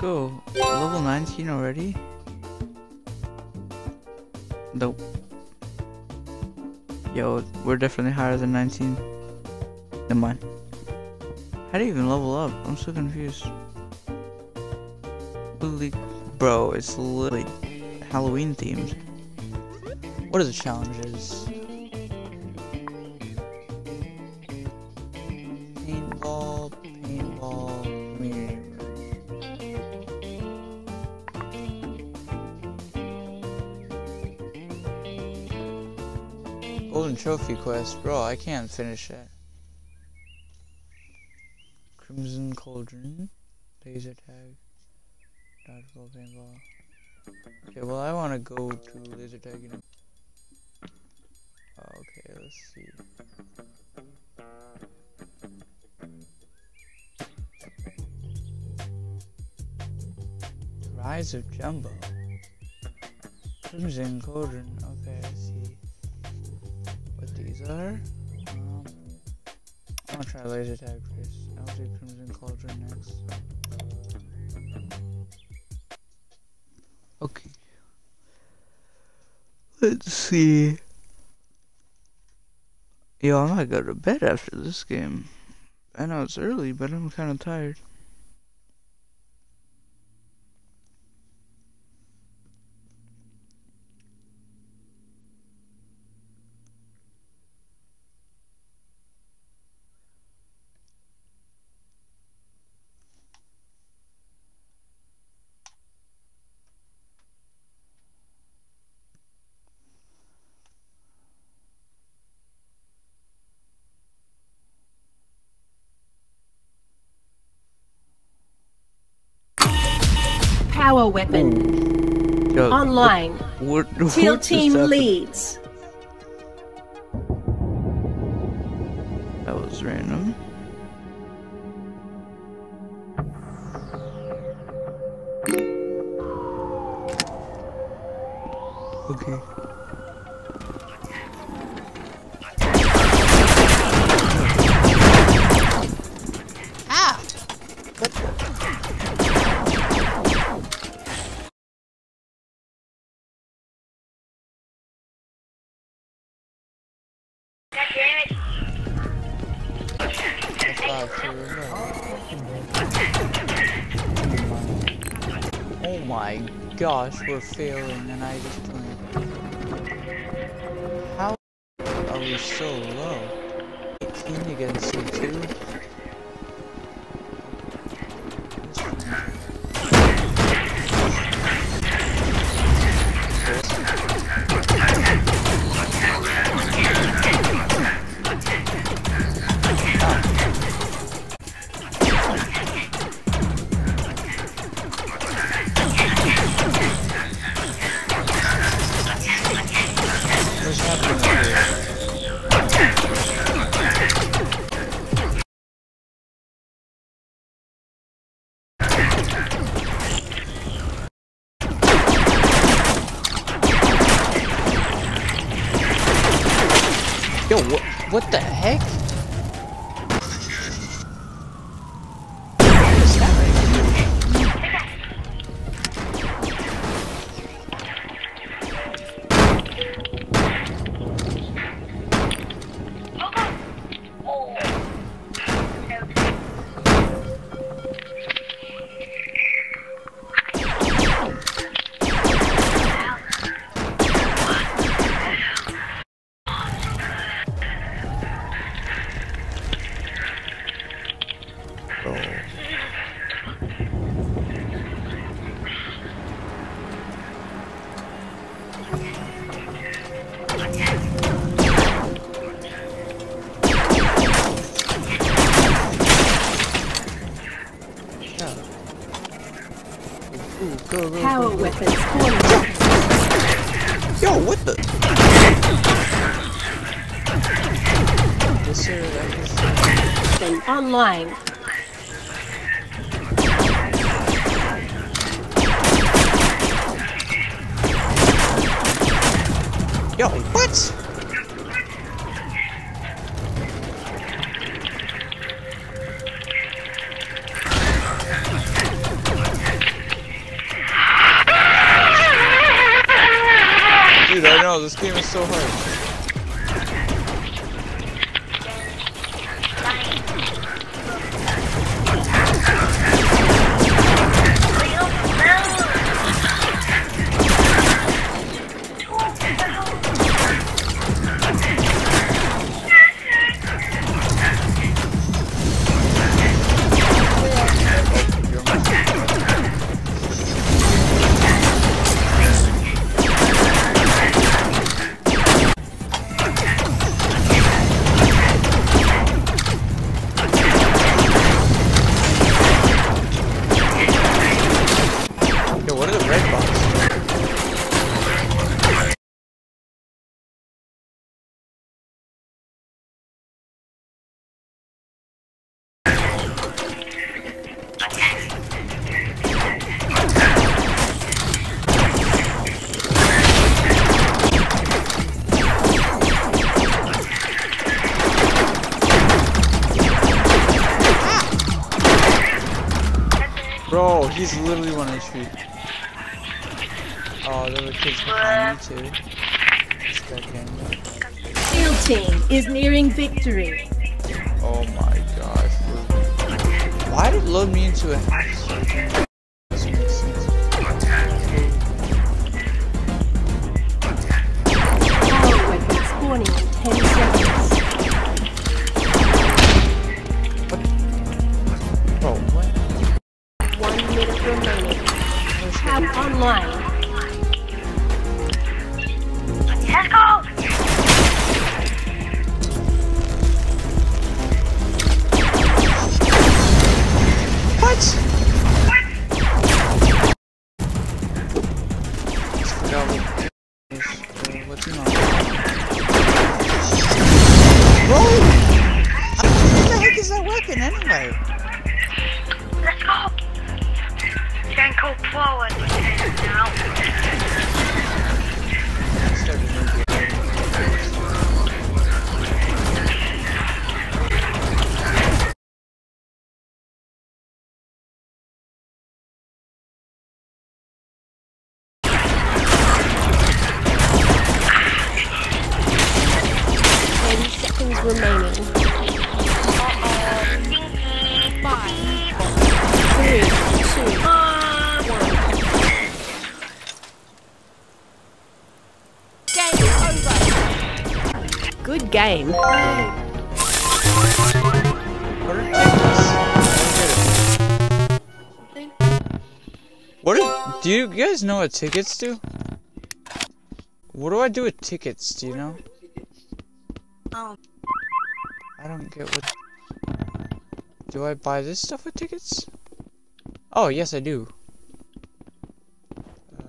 go. Level 19 already? Nope. Yo, we're definitely higher than 19. Never mind. How do you even level up? I'm so confused. Literally, bro, it's literally Halloween themed. What are the challenges? Trophy Quest, bro, I can't finish it. Crimson Cauldron, laser tag, dodgeball, paintball. Okay, well I want to go to laser tag. You oh, know. Okay, let's see. Rise of Jumbo. Crimson Cauldron. Okay, I see what these are. Um, I'm gonna try laser tag first. I'll do Crimson Cauldron next. Okay. Let's see. Yo, I might go to bed after this game. I know it's early, but I'm kind of tired. Power weapon. Yo, Online. What, what, Teal what team leads. That was random. Oh my gosh, we're failing and I just joined. How are we so low? 18 against C2? Go, Power go, go. weapons. Yo, what the? Yes, sir. That online. This game is so hard. He's literally one HP. Oh, there were kids behind me too. This. Steel team is nearing victory. Oh my gosh. Why did it load me into a house? Seconds remaining. Three, two, Good game. What are tickets? I don't get it. What are, do you guys know what tickets do? What do I do with tickets, do you know? Um. I don't get what... Do I buy this stuff with tickets? Oh, yes I do. Uh,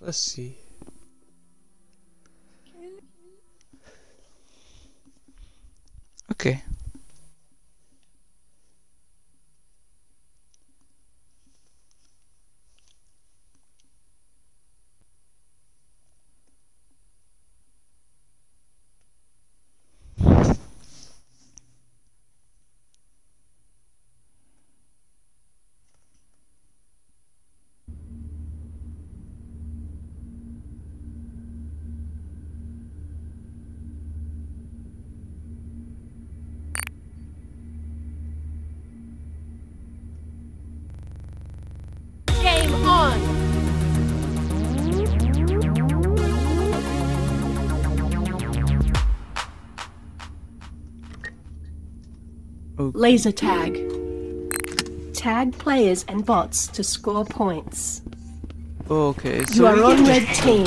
let's see. Okay. Laser tag. Tag players and bots to score points. Okay, so You are on red team.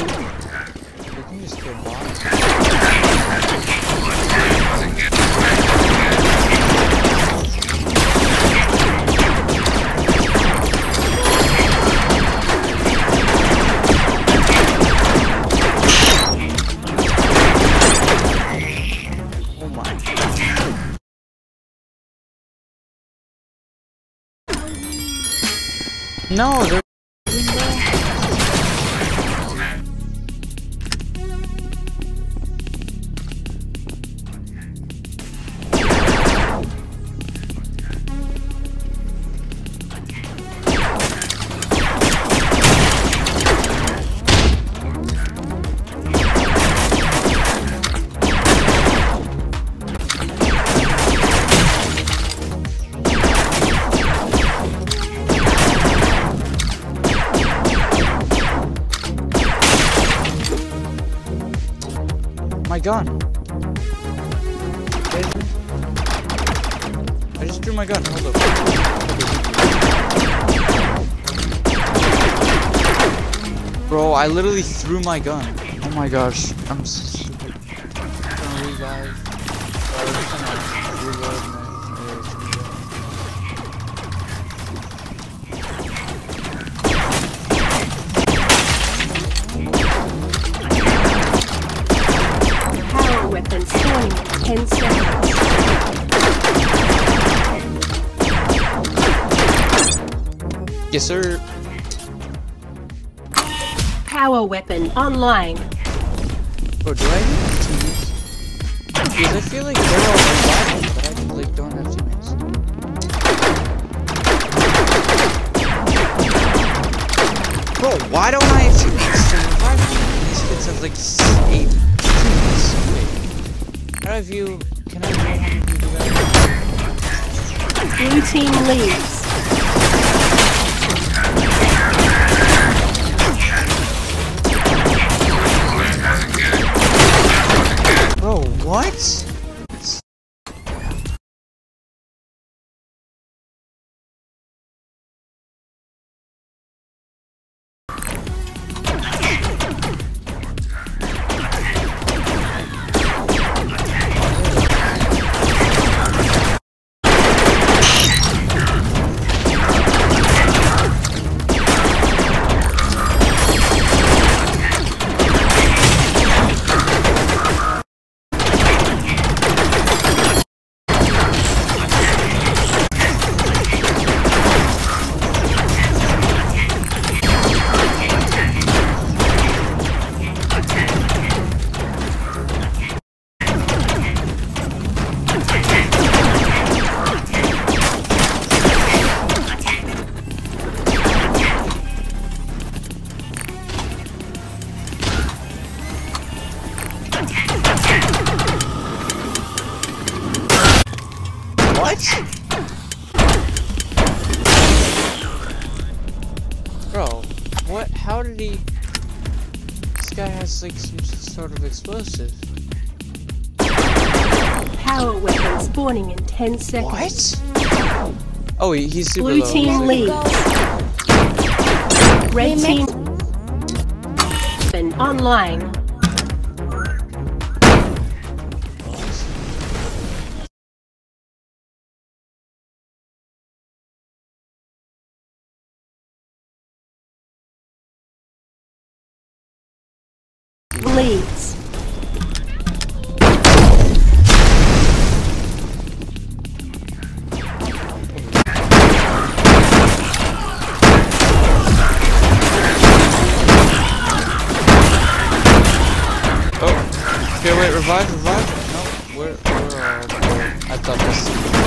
No, they're gun. I just threw my gun. Hold up. Bro, I literally threw my gun. Oh my gosh. I'm Yes, sir. Power weapon online. Bro, do I need teammates? Because I feel like they're all reviving, but I like don't have teammates. Bro, why don't I have teammates to revive me? These kids have like eight teammates. Wait. How do I view? Can I view how many people that? Blue team leads. What? What? How did he? This guy has like some sort of explosive. Power weapon spawning in 10 seconds. What? Oh, he, he's super Blue low. team He's leads. Red team weapon online. Okay, wait, revive, revive. No, we're, we're all. I thought this.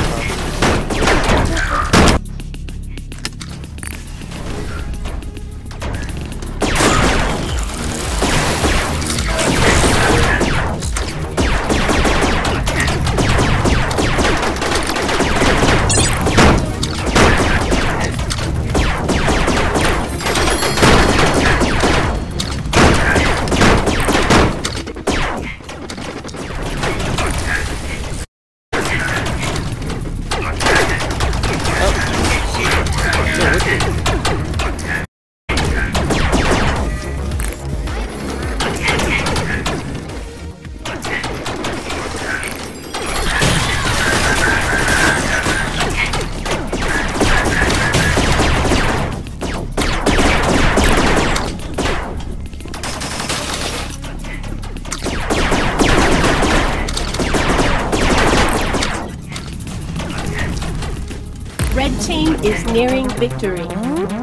Is nearing victory.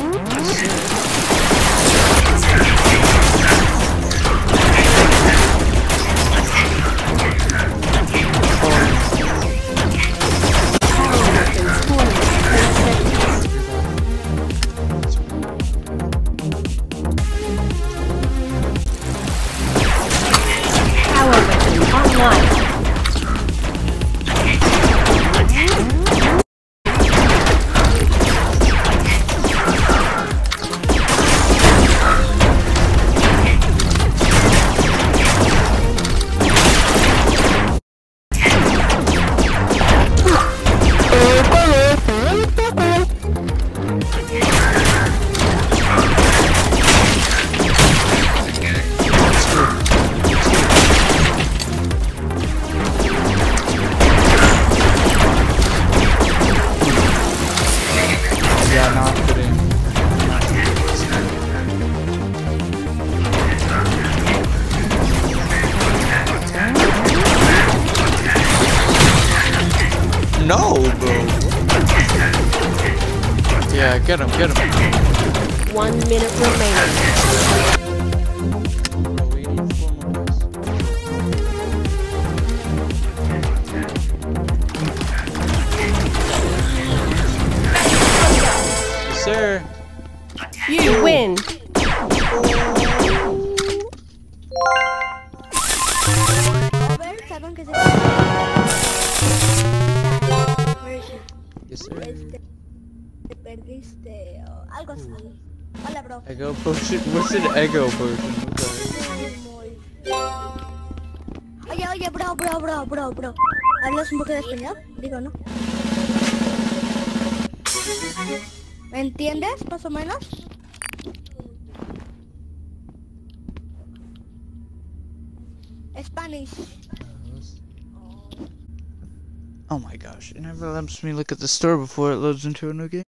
Sir. You win. A ver, saben que se. Where is she? Yes, sir. Este, te perdiste o algo así. Hola, bro. Ego potion? What's an ego potion? What the heck? Muy- Oye, oye, bro, bro, bro, bro, bro. ¿Hablas un poco de español? Digo, ¿no? ¿Me entiendes, más o menos? Spanish. Oh my gosh, it never lets me look at the store before it loads into a new game. Game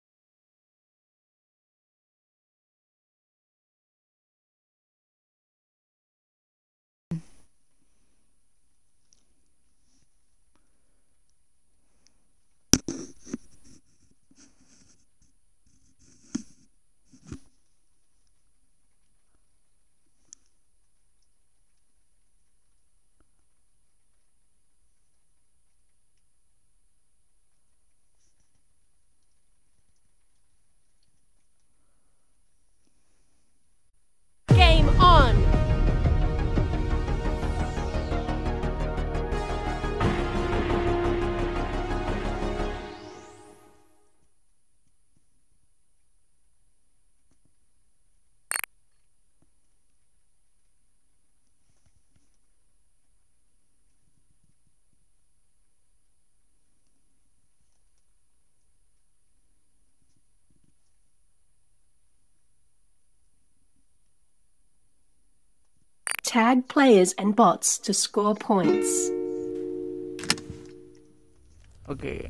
Tag players and bots to score points. Okay.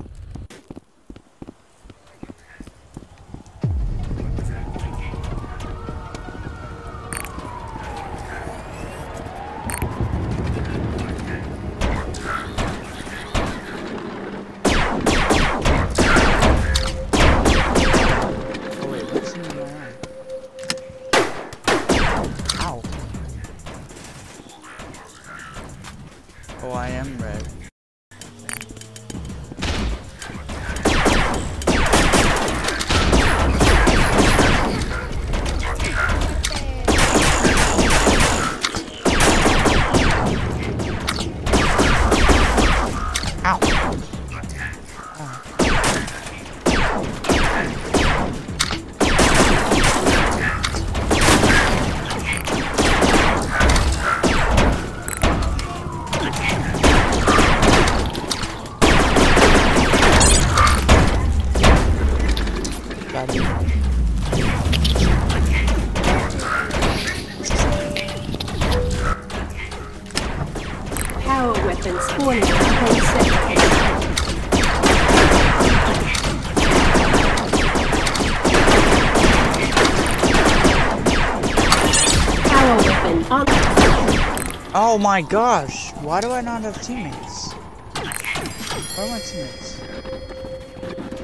Oh my gosh! Why do I not have teammates? Where are my teammates?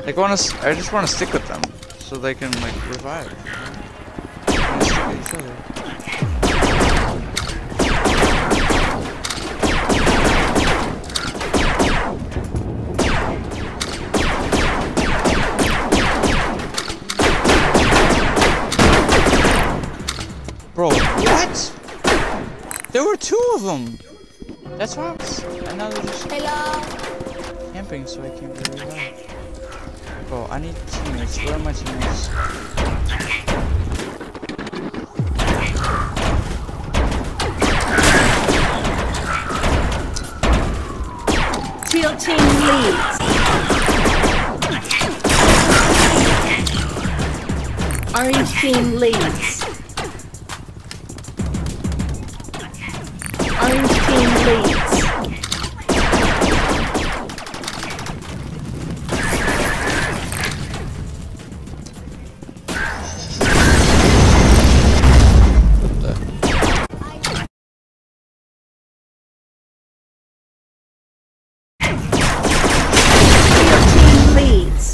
Like, wanna, I just want to stick with them so they can like revive. Bro, what? There were two of them. That's why I was. And now they're just Hello. camping, so I can't really revive. Bro, oh, I need teammates. Where are my teammates? Teal team leads. Orange team leads. Leads.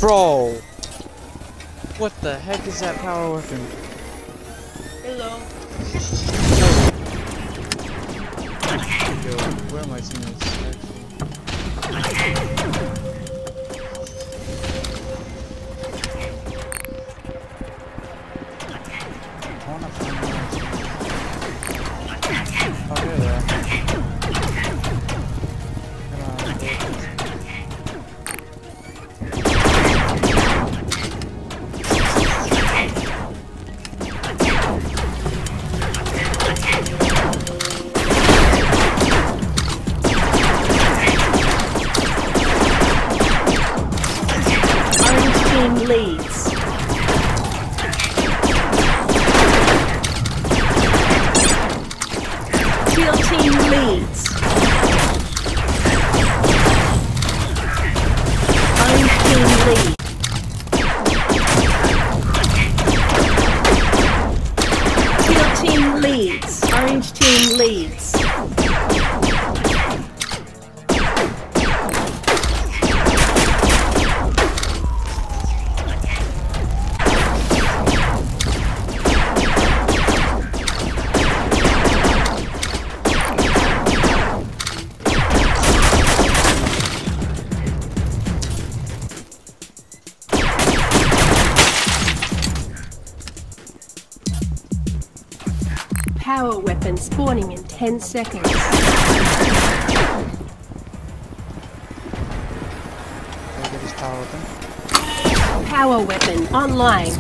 Bro! What the heck is that power weapon? Where spawning in 10 seconds. Can I get this power weapon? Power weapon online.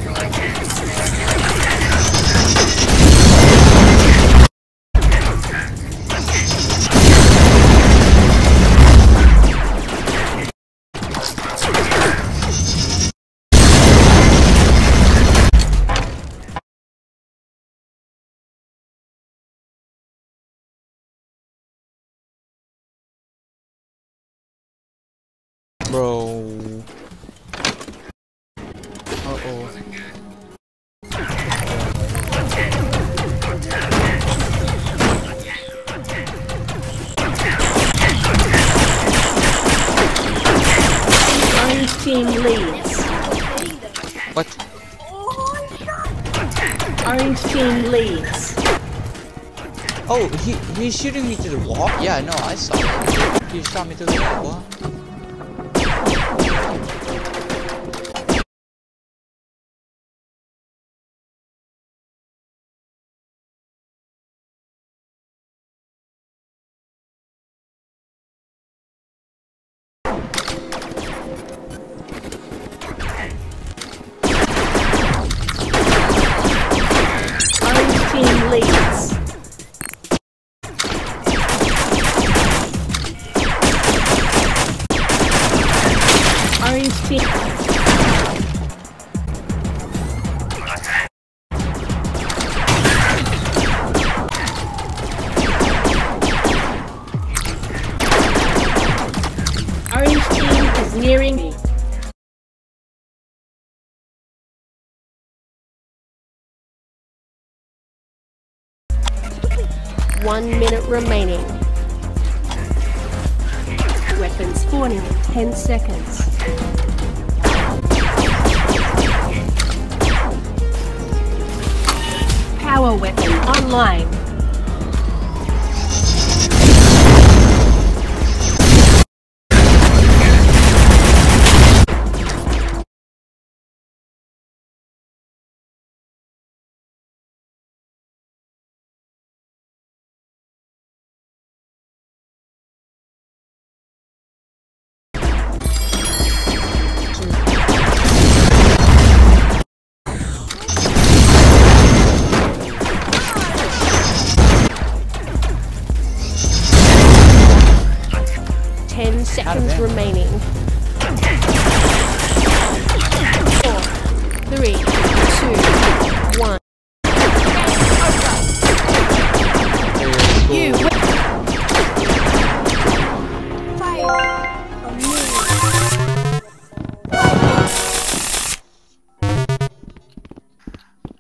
Bro. Uh oh. Orange team leads. What? Orange team leads. Oh, he he's shooting me through the wall? Yeah, no, I saw it. He shot me through the wall. One minute remaining. Weapon spawning in 10 seconds. Power weapon online.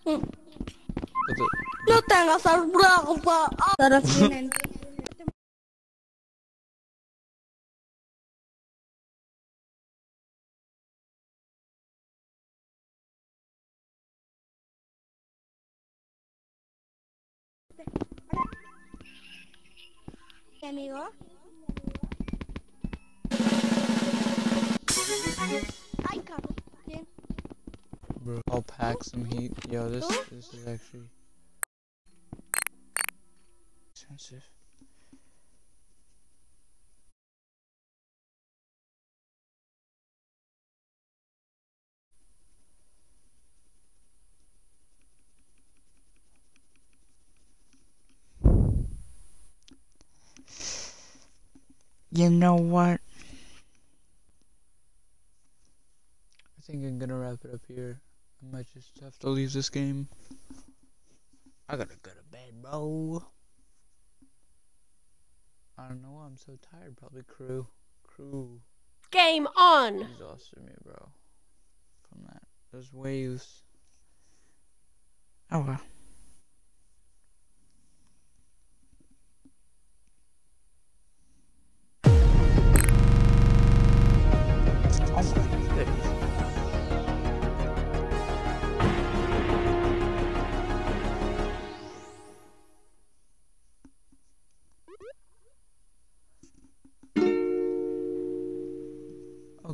No tengas al bravo, Ahora amigo? Ay, cabrón. ¿Quién? Bro, I'll pack some heat. Yo, this this is actually expensive. You know what? I think I'm gonna wrap it up here. I might just have to leave this game. I gotta go to bed, bro. I don't know. I'm so tired. Probably crew. Crew Game on! exhausted me, bro. From that, those waves. Oh well.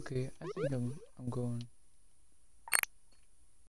Okay, I think I'm I'm going.